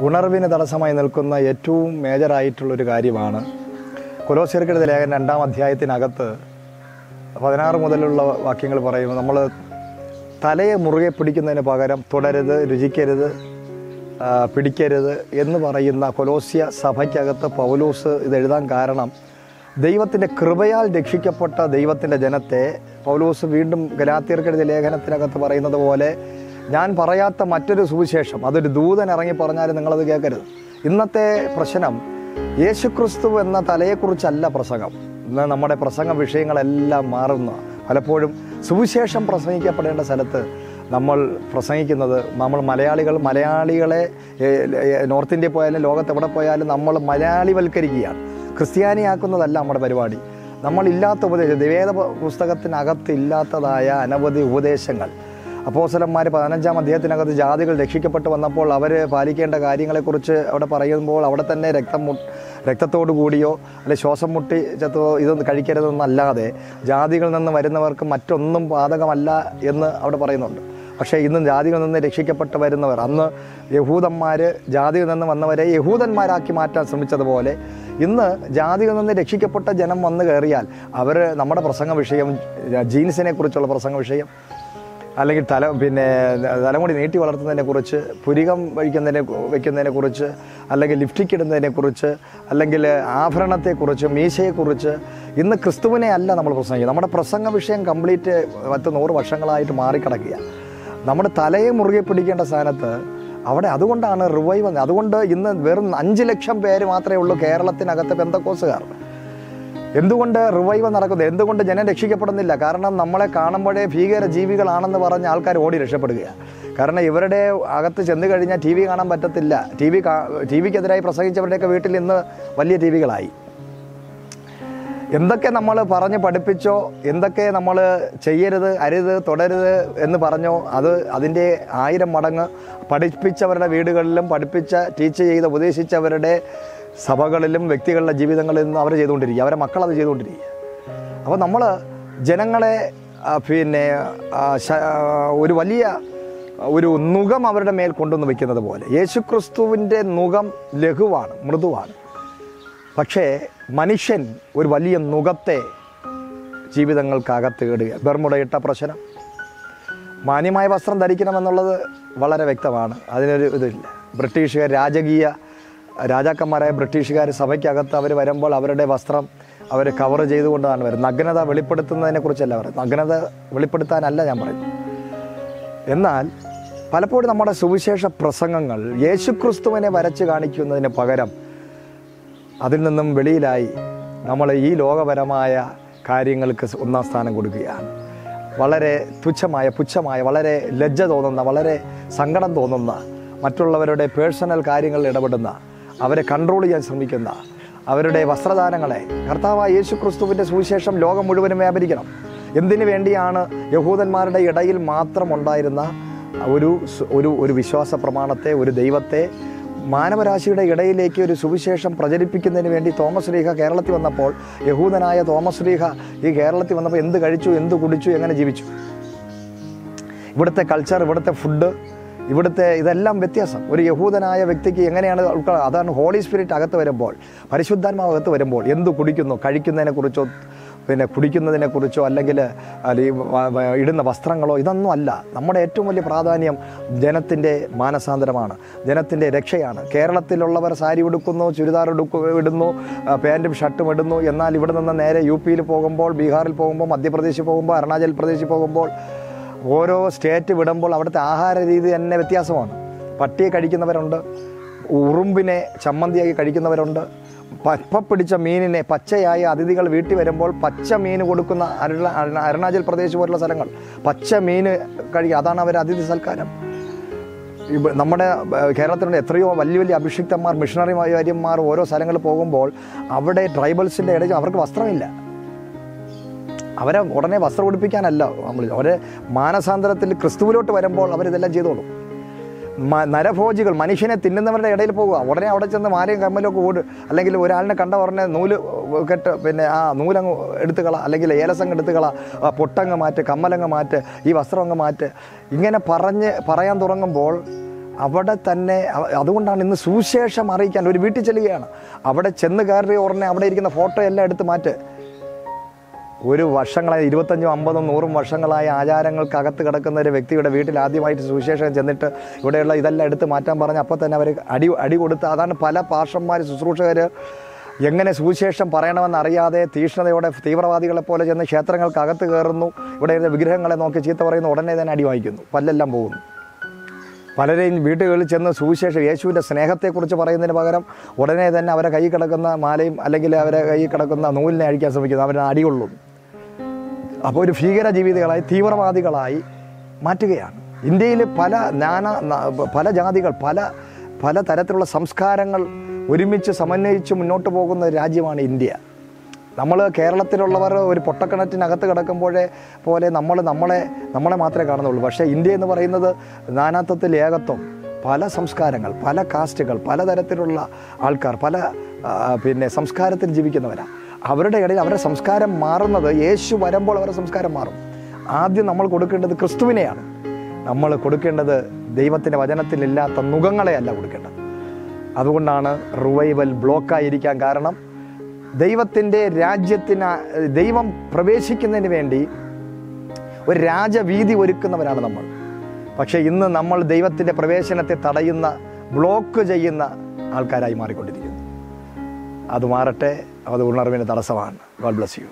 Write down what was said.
ഉണർവിന് തടസ്സമായി നിൽക്കുന്ന ഏറ്റവും മേജറായിട്ടുള്ളൊരു കാര്യമാണ് കൊലോസിയർക്കെടുത്ത ലേഖൻ രണ്ടാം അധ്യായത്തിനകത്ത് പതിനാറ് മുതലുള്ള വാക്യങ്ങൾ പറയുമ്പോൾ നമ്മൾ തലയെ മുറുകെ പിടിക്കുന്നതിന് പകരം തുടരുത് രുചിക്കരുത് പിടിക്കരുത് എന്ന് പറയുന്ന കൊലോസ്യ സഭയ്ക്കകത്ത് പൗലോസ് ഇത് എഴുതാൻ കാരണം ദൈവത്തിന്റെ കൃപയാൽ രക്ഷിക്കപ്പെട്ട ദൈവത്തിന്റെ ജനത്തെ പൗലോസ് വീണ്ടും ഗലാത്തിയർക്കെഴുതിയ ലേഖനത്തിനകത്ത് പറയുന്നത് പോലെ ഞാൻ പറയാത്ത മറ്റൊരു സുവിശേഷം. അതൊരു ദൂതൻ ഇറങ്ങി പറഞ്ഞാലും നിങ്ങളത് കേൾക്കരുത്. ഇന്നത്തെ പ്രശ്നം യേശുക്രിസ്തു എന്ന തലയെക്കുറിച്ചല്ല പ്രസംഗം. ഇന്ന് നമ്മുടെ പ്രസംഗ വിഷയങ്ങളെല്ലാം മാറുന്ന പലപ്പോഴും സുവിശേഷം പ്രസംഗിക്കപ്പെടേണ്ട സ്ഥലത്ത് നമ്മൾ പ്രസംഗിക്കുന്നത് നമ്മൾ മലയാളികൾ മലയാളികളെ നോർത്ത് ഇന്ത്യ പോയാലും ലോകത്ത് എവിടെ പോയാലും നമ്മൾ മലയാളിവൽക്കരിക്കുകയാണ്. ക്രിസ്ത്യാനിയാക്കുന്നതല്ല നമ്മുടെ പരിപാടി. നമ്മളില്ലാത്ത ഉപദേശം വേദ പുസ്തകത്തിനകത്തില്ലാത്തതായ അനവധി ഉപദേശങ്ങൾ. അപ്പോസലന്മാർ പതിനഞ്ചാം അദ്ദേഹത്തിനകത്ത് ജാതികൾ രക്ഷിക്കപ്പെട്ട് വന്നപ്പോൾ അവർ പാലിക്കേണ്ട കാര്യങ്ങളെക്കുറിച്ച് അവിടെ പറയുമ്പോൾ അവിടെ തന്നെ രക്തം രക്തത്തോടു കൂടിയോ അല്ലെ ശ്വാസം മുട്ടി ചത്തോ ഇതൊന്നും കഴിക്കരുതെന്നല്ലാതെ ജാതികളിൽ നിന്ന് വരുന്നവർക്ക് മറ്റൊന്നും പാതകമല്ല എന്ന് അവിടെ പറയുന്നുണ്ട്. പക്ഷേ ഇന്ന് ജാതികളിൽ നിന്ന് രക്ഷിക്കപ്പെട്ട് വരുന്നവർ അന്ന് യഹൂദന്മാർ ജാതിയിൽ നിന്ന് വന്നവരെ യഹൂദന്മാരാക്കി മാറ്റാൻ ശ്രമിച്ചതുപോലെ ഇന്ന് ജാതികളിൽ നിന്ന് രക്ഷിക്കപ്പെട്ട ജനം വന്നു കയറിയാൽ അവർ നമ്മുടെ പ്രസംഗ വിഷയം ജീൻസിനെ കുറിച്ചുള്ള പ്രസംഗ വിഷയം അല്ലെങ്കിൽ തല പിന്നെ തലമുടി നീട്ടി വളർത്തുന്നതിനെ കുറിച്ച് പുരികം വയ്ക്കുന്നതിനെ കുറിച്ച് അല്ലെങ്കിൽ ലിഫ്റ്റിക് ഇടുന്നതിനെ കുറിച്ച് അല്ലെങ്കിൽ ആഭരണത്തെക്കുറിച്ച് മീശയെക്കുറിച്ച് ഇന്ന് ക്രിസ്തുവിനെ അല്ല നമ്മൾ പ്രസംഗിക്കുക നമ്മുടെ പ്രസംഗ വിഷയം കംപ്ലീറ്റ് പത്ത് നൂറ് വർഷങ്ങളായിട്ട് മാറിക്കിടക്കുക നമ്മുടെ തലയെ മുറുകെ പിടിക്കേണ്ട സ്ഥാനത്ത് അവിടെ അതുകൊണ്ടാണ് റിവൈവ് അതുകൊണ്ട് ഇന്ന് വെറും അഞ്ച് ലക്ഷം പേര് മാത്രമേ ഉള്ളൂ കേരളത്തിനകത്ത് ബന്ധക്കോസുകാർ. എന്തുകൊണ്ട് റിവൈവ് നടക്കുന്നത് എന്തുകൊണ്ട് ജനം രക്ഷിക്കപ്പെടുന്നില്ല? കാരണം നമ്മളെ കാണുമ്പോഴേ ഭീകര ജീവികളാണെന്ന് പറഞ്ഞ് ആൾക്കാർ ഓടി രക്ഷപ്പെടുകയാണ് കാരണം ഇവരുടെ അകത്ത് ചെന്ന് കഴിഞ്ഞാൽ ടി വി കാണാൻ പറ്റത്തില്ല. ടി വി ടി വിക്കെതിരായി പ്രസംഗിച്ചവരുടെയൊക്കെ വീട്ടിൽ ഇന്ന് വലിയ ടി വികളായി. എന്തൊക്കെ നമ്മൾ പറഞ്ഞ് പഠിപ്പിച്ചോ എന്തൊക്കെ നമ്മൾ ചെയ്യരുത് അരുത് തുടരുത് എന്ന് പറഞ്ഞോ അത് അതിന്റെ ആയിരം മടങ്ങ് പഠിപ്പിച്ചവരുടെ വീടുകളിലും പഠിപ്പിച്ച ടീച്ച് ചെയ്ത് ഉപദേശിച്ചവരുടെ സഭകളിലും വ്യക്തികളുടെ ജീവിതങ്ങളിൽ നിന്നും അവർ ചെയ്തുകൊണ്ടിരിക്കുക. അവരെ മക്കൾ അത് ചെയ്തുകൊണ്ടിരിക്കുക. അപ്പോൾ നമ്മൾ ജനങ്ങളെ പിന്നെ ഒരു വലിയ ഒരു നുഖം അവരുടെ മേൽ കൊണ്ടുവന്ന് വയ്ക്കുന്നത് പോലെ. യേശുക്രിസ്തുവിന്റെ നുഖം ലഘുവാണ് മൃദുവാണ്. പക്ഷേ മനുഷ്യൻ ഒരു വലിയ നുഖത്തെ ജീവിതങ്ങൾക്കകത്ത് ഇടുക. ബർമുടയിട്ട പ്രശ്നം. മാന്യമായ വസ്ത്രം ധരിക്കണമെന്നുള്ളത് വളരെ വ്യക്തമാണ്. അതിനൊരു ഇതില്ല. ബ്രിട്ടീഷുകാർ രാജകീയ രാജാക്കന്മാരായ ബ്രിട്ടീഷുകാർ സഭയ്ക്കകത്ത് അവർ വരുമ്പോൾ അവരുടെ വസ്ത്രം അവർ കവർ ചെയ്തുകൊണ്ടാണ് വരുന്നത്. നഗ്നത വെളിപ്പെടുത്തുന്നതിനെ കുറിച്ചല്ല പറയുന്നത്. നഗ്നത വെളിപ്പെടുത്താനല്ല ഞാൻ പറയുന്നത്. എന്നാൽ പലപ്പോഴും നമ്മുടെ സുവിശേഷ പ്രസംഗങ്ങൾ യേശുക്രിസ്തുവിനെ വരച്ച് കാണിക്കുന്നതിന് പകരം അതിൽ നിന്നും വെളിയിലായി നമ്മൾ ഈ ലോകപരമായ കാര്യങ്ങൾക്ക് ഒന്നാം സ്ഥാനം കൊടുക്കുകയാണ്. വളരെ തുച്ഛമായ പുച്ഛമായ വളരെ ലജ്ജ തോന്നുന്ന വളരെ സങ്കടം തോന്നുന്ന മറ്റുള്ളവരുടെ പേഴ്സണൽ കാര്യങ്ങളിൽ ഇടപെടുന്ന അവരെ കൺട്രോൾ ചെയ്യാൻ ശ്രമിക്കുന്ന അവരുടെ വസ്ത്രധാരണങ്ങളെ കർത്താവായ യേശു ക്രിസ്തുവിന്റെ സുവിശേഷം ലോകം മുഴുവനും വ്യാപരിക്കണം. എന്തിനു വേണ്ടിയാണ് യഹൂദന്മാരുടെ ഇടയിൽ മാത്രം ഉണ്ടായിരുന്ന ഒരു ഒരു ഒരു വിശ്വാസ പ്രമാണത്തെ ഒരു ദൈവത്തെ മാനവരാശിയുടെ ഇടയിലേക്ക് ഒരു സുവിശേഷം പ്രചരിപ്പിക്കുന്നതിന് വേണ്ടി തോമസ് ലീഹ കേരളത്തിൽ വന്നപ്പോൾ യഹൂദനായ തോമസ് ലീഹ ഈ കേരളത്തിൽ വന്നപ്പോൾ എന്ത് കഴിച്ചു എന്ത് കുടിച്ചു എങ്ങനെ ജീവിച്ചു? ഇവിടുത്തെ കൾച്ചർ ഇവിടുത്തെ ഫുഡ് ഇവിടുത്തെ ഇതെല്ലാം വ്യത്യാസം. ഒരു യഹൂദനായ വ്യക്തിക്ക് എങ്ങനെയാണ് ഉൾക്കൊള്ളുക അതാണ് ഹോളി സ്പിരിറ്റ് അകത്ത് വരുമ്പോൾ പരിശുദ്ധാത്മാവ് അകത്ത് വരുമ്പോൾ എന്ത് കുടിക്കുന്നു? കഴിക്കുന്നതിനെക്കുറിച്ചോ പിന്നെ കുടിക്കുന്നതിനെക്കുറിച്ചോ അല്ലെങ്കിൽ ഇടുന്ന വസ്ത്രങ്ങളോ ഇതൊന്നും അല്ല. നമ്മുടെ ഏറ്റവും വലിയ പ്രാധാന്യം ജനത്തിന്റെ മാനസാന്തരമാണ്. ജനത്തിന്റെ രക്ഷയാണ്. കേരളത്തിലുള്ളവർ സാരി ഉടുക്കുന്നു ചുരിദാർ ഉടുക്കു ഇടുന്നു പാന്റും ഷർട്ടും ഇടുന്നു. എന്നാൽ ഇവിടെ നിന്ന് നേരെ യു പിയിൽ പോകുമ്പോൾ ബീഹാറിൽ പോകുമ്പോൾ മധ്യപ്രദേശിൽ പോകുമ്പോൾ അരുണാചൽ പ്രദേശിൽ പോകുമ്പോൾ ഓരോ സ്റ്റേറ്റ് വിടുമ്പോൾ അവിടുത്തെ ആഹാര രീതി തന്നെ വ്യത്യാസമാണ്. പട്ടിയെ കഴിക്കുന്നവരുണ്ട് ഉറുമ്പിനെ ചമ്മന്തിയാക്കി കഴിക്കുന്നവരുണ്ട്. പപ്പ പിടിച്ച മീനിനെ പച്ചയായ അതിഥികൾ വീട്ടിൽ വരുമ്പോൾ പച്ച മീൻ കൊടുക്കുന്ന അരുണ അരുണ- അരുണാചൽ പ്രദേശ് പോലുള്ള സ്ഥലങ്ങൾ. പച്ച മീൻ കഴിക്കുക അതാണ് അവർ അതിഥി സൽക്കാരം. നമ്മുടെ കേരളത്തിലുണ്ട് എത്രയോ വലിയ വലിയ അഭിഷിക്തന്മാർ മിഷണറി കാര്യന്മാർ ഓരോ സ്ഥലങ്ങളിൽ പോകുമ്പോൾ അവിടെ ട്രൈബൽസിന്റെ ഇടയിൽ അവർക്ക് വസ്ത്രമില്ല. അവരെ ഉടനെ വസ്ത്രം ഉടുപ്പിക്കാനല്ല നമ്മൾ അവരെ മാനസാന്തരത്തിൽ ക്രിസ്തുവിലോട്ട് വരുമ്പോൾ അവരിതെല്ലാം ചെയ്തോളും. നരഭോജികൾ മനുഷ്യനെ തിന്നുന്നവരുടെ ഇടയിൽ പോകുക. ഉടനെ അവിടെ ചെന്ന് മാലയും കമ്മലൊക്കെ ഓട് അല്ലെങ്കിൽ ഒരാളിനെ കണ്ട ഉടനെ നൂൽ കെട്ട് പിന്നെ ആ നൂലങ്ങ് എടുത്തുകള അല്ലെങ്കിൽ ഏലസങ്ങ് എടുത്തുകള പൊട്ടങ്ങ് മാറ്റ് കമ്മലങ്ങ് മാറ്റ് ഈ വസ്ത്രമങ്ങ് മാറ്റ്. ഇങ്ങനെ പറഞ്ഞ് പറയാൻ തുടങ്ങുമ്പോൾ അവിടെ തന്നെ അതുകൊണ്ടാണ് ഇന്ന് സുവിശേഷം അറിയിക്കാൻ. ഒരു വീട്ടിൽ ചെല്ലുകയാണ്. അവിടെ ചെന്ന് കയറിയ ഉടനെ അവിടെ ഇരിക്കുന്ന ഫോട്ടോ എല്ലാം എടുത്ത് മാറ്റ്. ഒരു വർഷങ്ങളായി ഇരുപത്തഞ്ചും അമ്പതും നൂറും വർഷങ്ങളായ ആചാരങ്ങൾക്കകത്ത് കിടക്കുന്ന ഒരു വ്യക്തിയുടെ വീട്ടിൽ ആദ്യമായിട്ട് സുവിശേഷം ചെന്നിട്ട് ഇവിടെയുള്ള ഇതെല്ലാം എടുത്ത് മാറ്റാൻ പറഞ്ഞ് അപ്പോൾ തന്നെ അവർ അടി അടി കൊടുത്ത് അതാണ് പല പാർഷന്മാർ ശുശ്രൂഷകർ എങ്ങനെ സുവിശേഷം പറയണമെന്ന് അറിയാതെ തീക്ഷ്ണതയോടെ തീവ്രവാദികളെ പോലെ ചെന്ന് ക്ഷേത്രങ്ങൾക്കകത്ത് കയറുന്നു. ഇവിടെ വിഗ്രഹങ്ങളെ നോക്കി ചീത്ത പറയുന്നു. ഉടനെ തന്നെ അടി വാങ്ങിക്കുന്നു. പല്ലെല്ലാം പോകുന്നു. പലരെയും വീടുകളിൽ ചെന്ന് സുവിശേഷം യേശുവിന്റെ സ്നേഹത്തെക്കുറിച്ച് പറയുന്നതിന് പകരം ഉടനെ തന്നെ അവരെ കൈ കിടക്കുന്ന മാലയും അല്ലെങ്കിൽ അവരെ കൈ കിടക്കുന്ന നൂലിനെ അഴിക്കാൻ ശ്രമിക്കുന്നു. അവരെ അടികൊള്ളുന്നു. അപ്പോൾ ഒരു ഭീകര ജീവിതകളായി തീവ്രവാദികളായി മാറ്റുകയാണ്. ഇന്ത്യയിൽ പല നാനാ പല ജാതികൾ പല പല തരത്തിലുള്ള സംസ്കാരങ്ങൾ ഒരുമിച്ച് സമന്വയിച്ച് മുന്നോട്ട് പോകുന്ന രാജ്യമാണ് ഇന്ത്യ. നമ്മൾ കേരളത്തിലുള്ളവർ ഒരു പൊട്ടക്കിണറ്റിനകത്ത് കിടക്കുമ്പോഴേ പോലെ നമ്മൾ നമ്മളെ നമ്മളെ മാത്രമേ കാണുന്നുള്ളൂ. പക്ഷേ ഇന്ത്യ എന്ന് പറയുന്നത് നാനാത്വത്തിൽ ഏകത്വം. പല സംസ്കാരങ്ങൾ പല കാസ്റ്റുകൾ പലതരത്തിലുള്ള ആൾക്കാർ പല പിന്നെ സംസ്കാരത്തിൽ ജീവിക്കുന്നവരാണ് അവരുടെ ഇടയിൽ അവരുടെ സംസ്കാരം മാറുന്നത് യേശു വരുമ്പോൾ അവരുടെ സംസ്കാരം മാറും. ആദ്യം നമ്മൾ കൊടുക്കേണ്ടത് ക്രിസ്തുവിനെയാണ്. നമ്മൾ കൊടുക്കേണ്ടത് ദൈവത്തിന്റെ വചനത്തിലില്ലാത്ത നുഖങ്ങളെയല്ല കൊടുക്കേണ്ടത്. അതുകൊണ്ടാണ് റിവൈവൽ ബ്ലോക്കായിരിക്കാൻ കാരണം ദൈവത്തിന്റെ രാജ്യത്തിന് ദൈവം പ്രവേശിക്കുന്നതിന് വേണ്ടി ഒരു രാജവീതി ഒരുക്കുന്നവരാണ് നമ്മൾ. പക്ഷേ ഇന്ന് നമ്മൾ ദൈവത്തിന്റെ പ്രവേശനത്തെ തടയുന്ന ബ്ലോക്ക് ചെയ്യുന്ന ആൾക്കാരായി മാറിക്കൊണ്ടിരിക്കുന്നു. അത് മാറട്ടെ. അത് ഉണർവിന് തടസ്സമാണ്. God bless you